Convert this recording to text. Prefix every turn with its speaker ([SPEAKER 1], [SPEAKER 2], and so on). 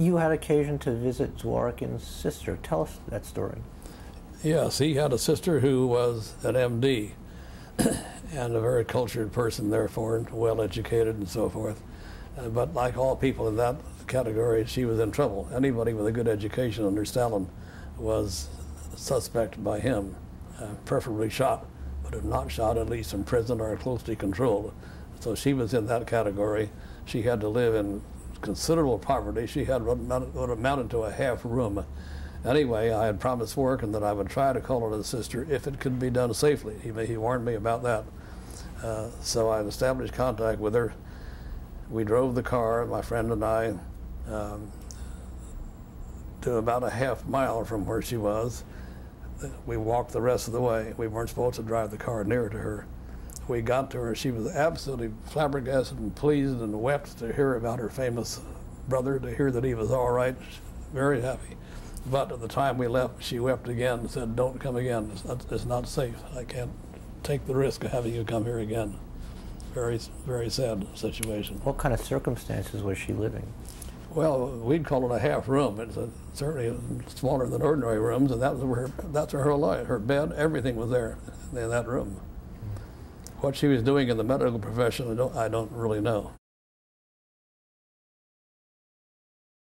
[SPEAKER 1] You had occasion to visit Zworykin's sister. Tell us that story.
[SPEAKER 2] Yes, he had a sister who was an MD and a very cultured person, therefore, and well educated and so forth. Uh, but like all people in that category, she was in trouble. Anybody with a good education under Stalin was suspect by him, uh, preferably shot, but if not shot, at least imprisoned or closely controlled. So she was in that category. She had to live in considerable poverty. She had what amounted to a half room. Anyway, I had promised Zworykin that I would try to call her the sister if it could be done safely. He, he warned me about that. Uh, so I established contact with her. We drove the car, my friend and I, um, to about a half mile from where she was. We walked the rest of the way. We weren't supposed to drive the car near to her. We got to her. She was absolutely flabbergasted and pleased and wept to hear about her famous brother, to hear that he was all right. Very happy. But at the time we left, she wept again and said, Don't come again. It's not, it's not safe. I can't take the risk of having you come here again. Very, very sad situation.
[SPEAKER 1] What kind of circumstances was she living?
[SPEAKER 2] Well, we'd call it a half room. It's a, certainly smaller than ordinary rooms, and that was where that's where her life. Her bed, everything was there in that room. What she was doing in the medical profession, I don't, I don't really know.